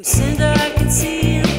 Lucinda, I can see you.